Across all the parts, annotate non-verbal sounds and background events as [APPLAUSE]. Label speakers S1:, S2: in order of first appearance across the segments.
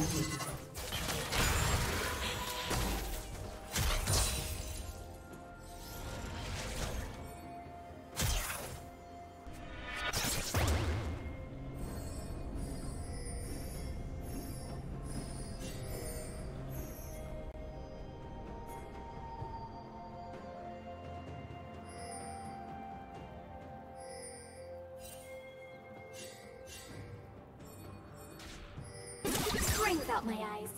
S1: Executed.
S2: Out my eyes.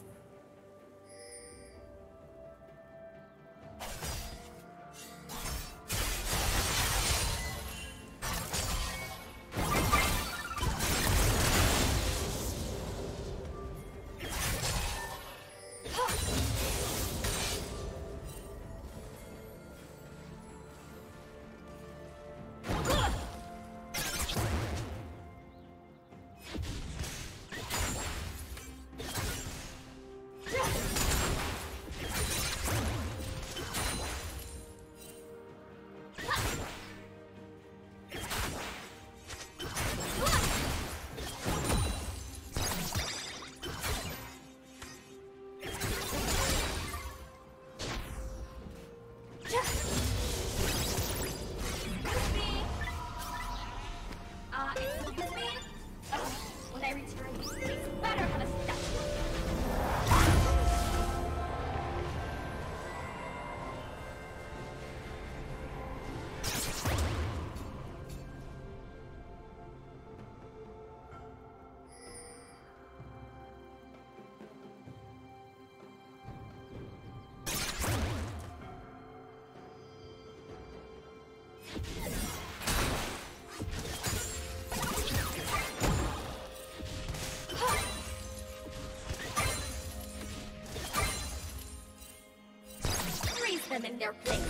S2: Their place.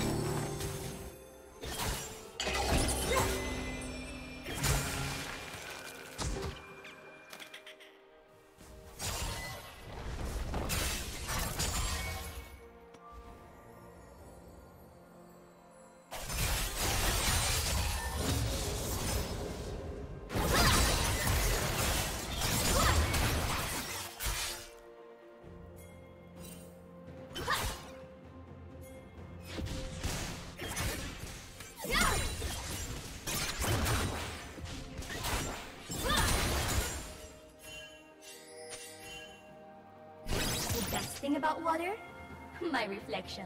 S2: Best water? [LAUGHS] My reflection.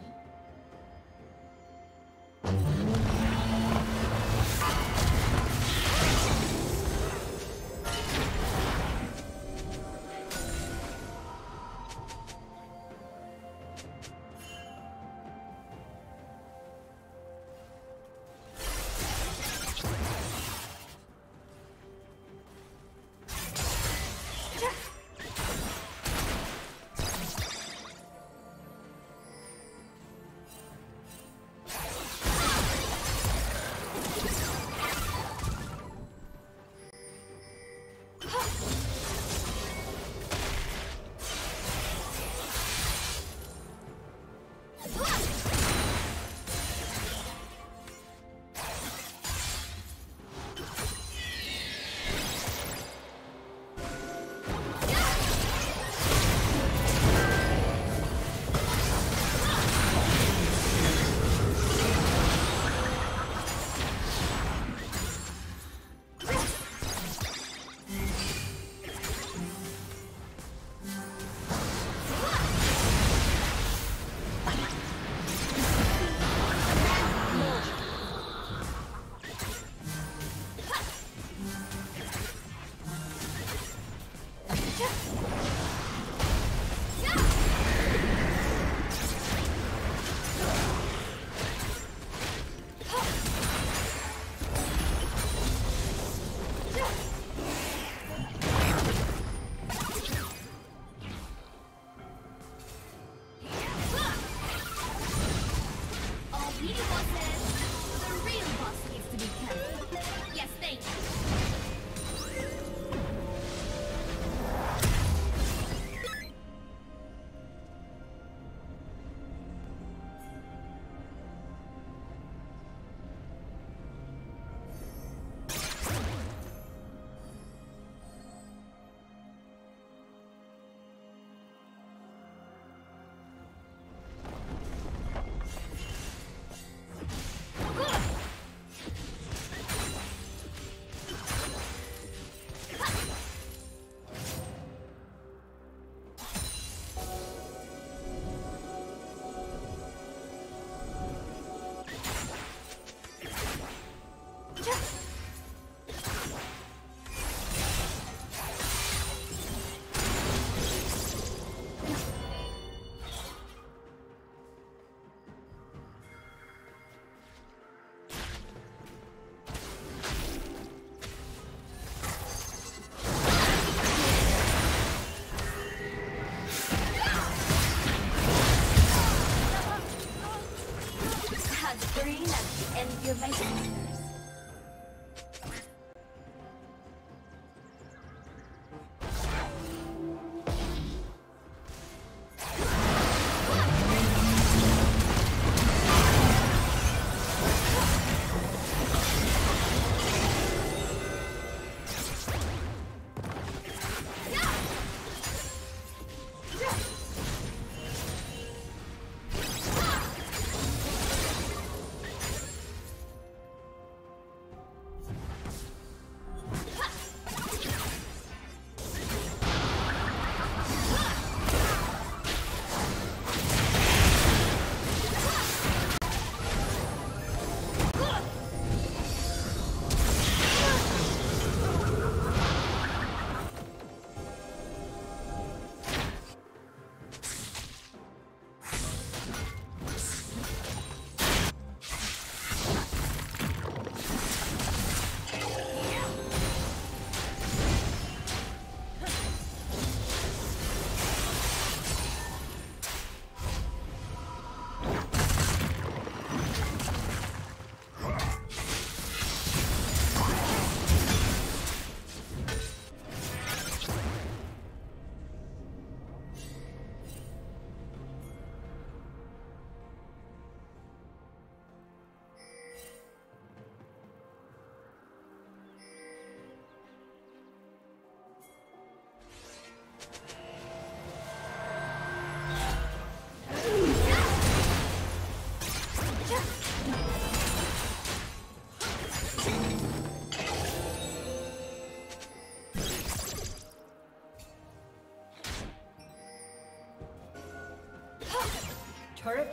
S2: All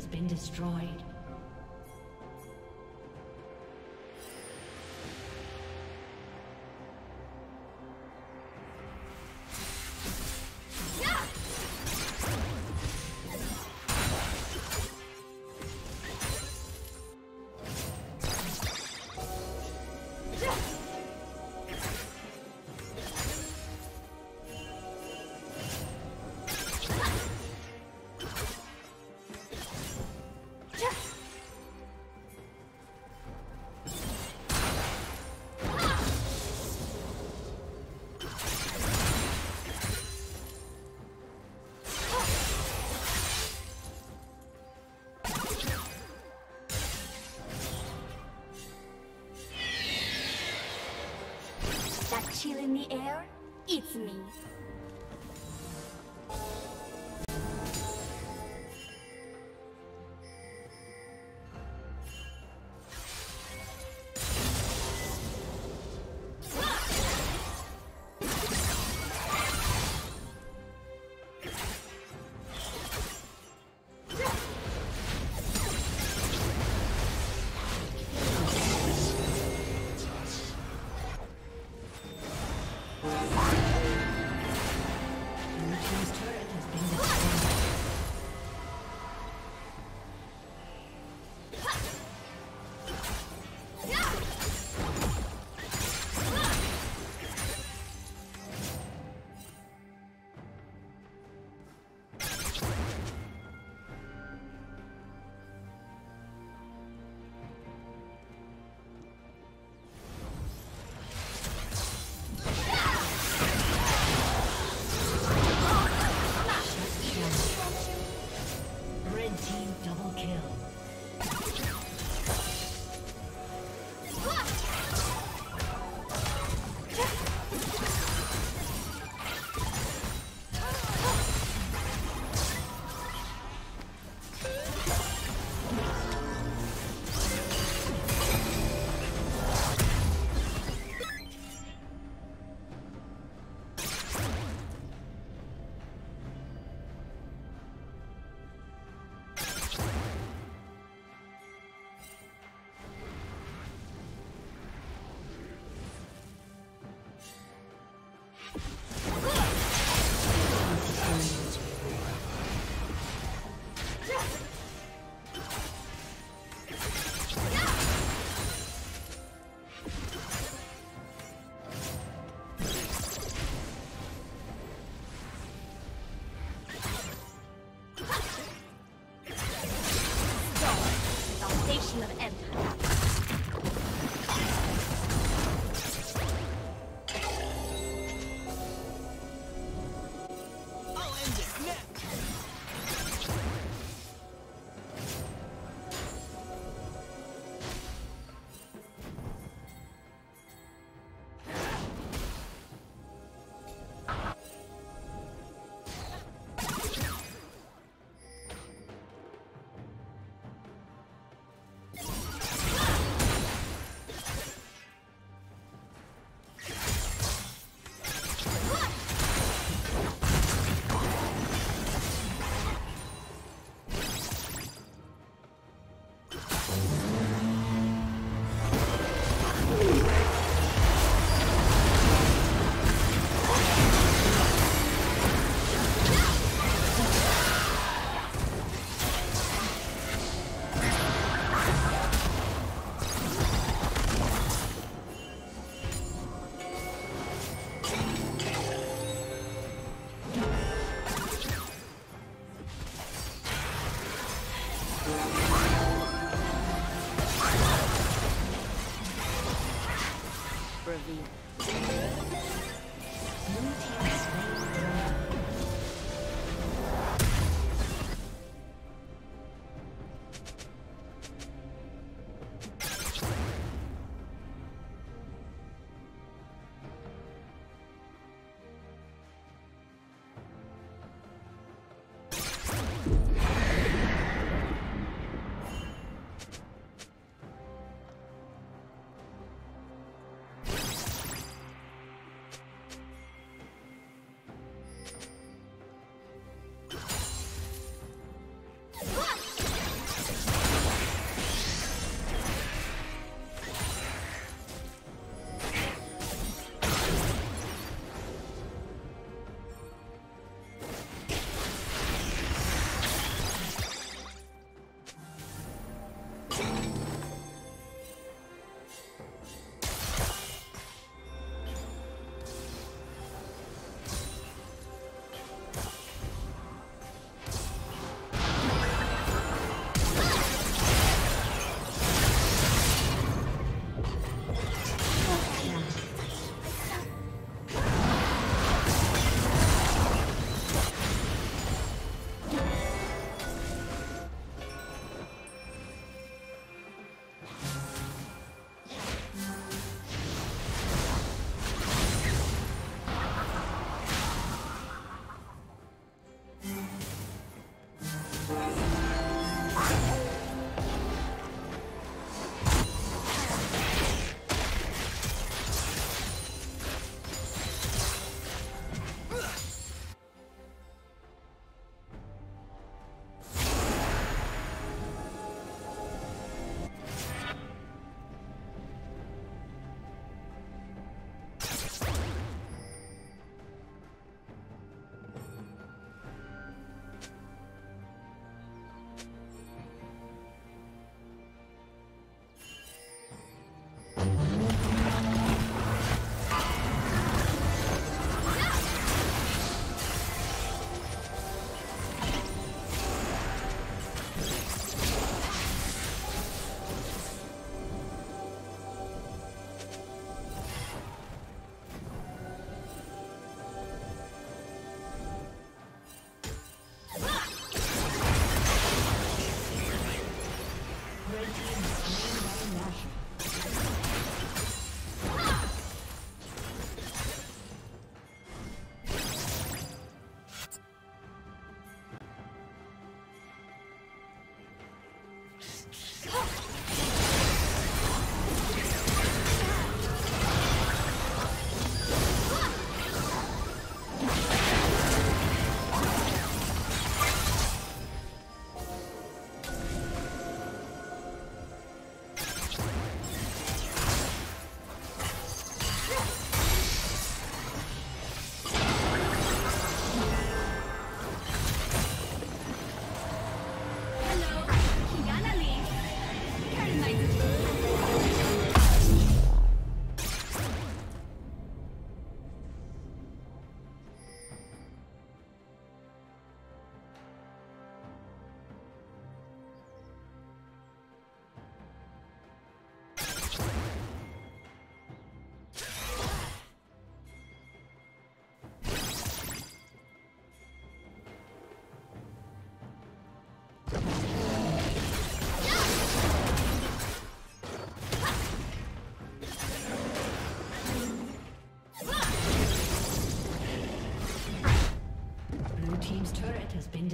S1: Has been destroyed.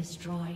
S1: destroyed.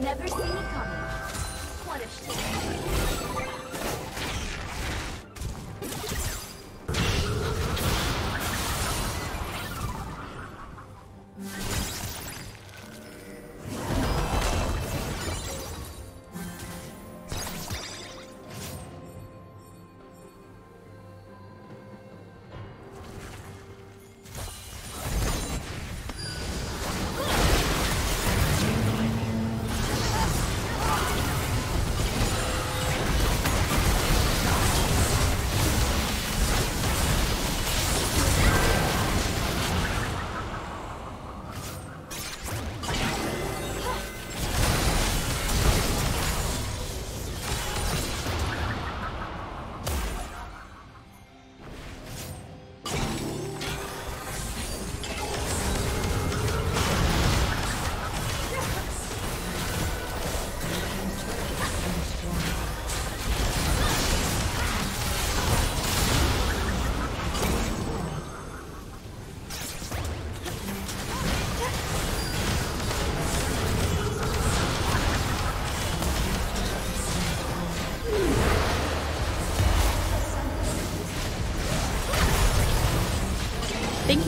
S2: Never see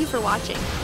S3: you for watching.